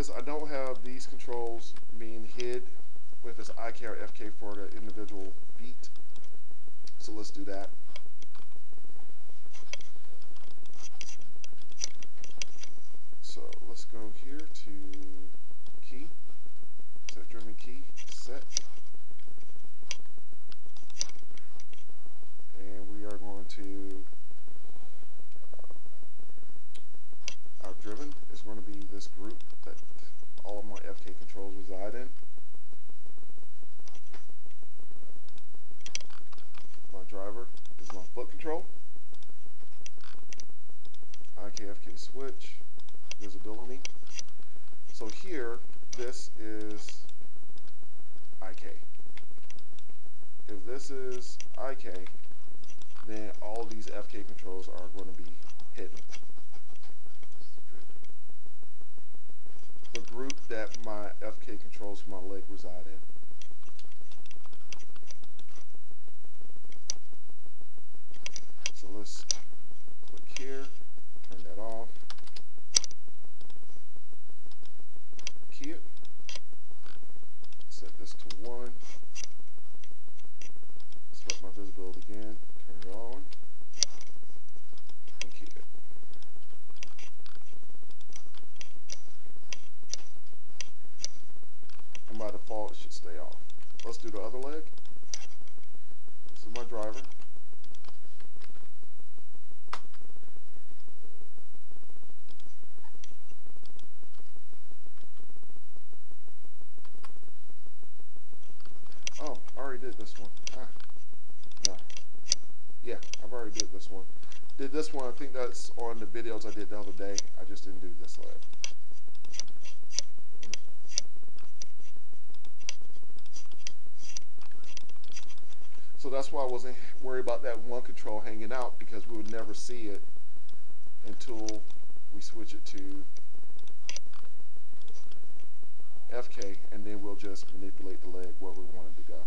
is I don't have these controls being hid with this or FK for the individual beat. So let's do that. So let's go here to key, set driven key, set. And we are going to, uh, our driven is going to be this group that all of my FK controls reside in. My driver is my foot control. IKFK switch, visibility. So here, this is IK. If this is IK, then all these FK controls are going to be hidden. The group that my FK controls for my leg reside in. So let's click here, turn that off. Key it. Set this to one. Select my visibility again, turn it on, and key it. And by it should stay off. Let's do the other leg. This is my driver. Oh, I already did this one. Ah, no. Yeah, I've already did this one. Did this one, I think that's on the videos I did the other day. I just didn't do this leg. So that's why I wasn't worried about that one control hanging out because we would never see it until we switch it to FK and then we'll just manipulate the leg where we want it to go.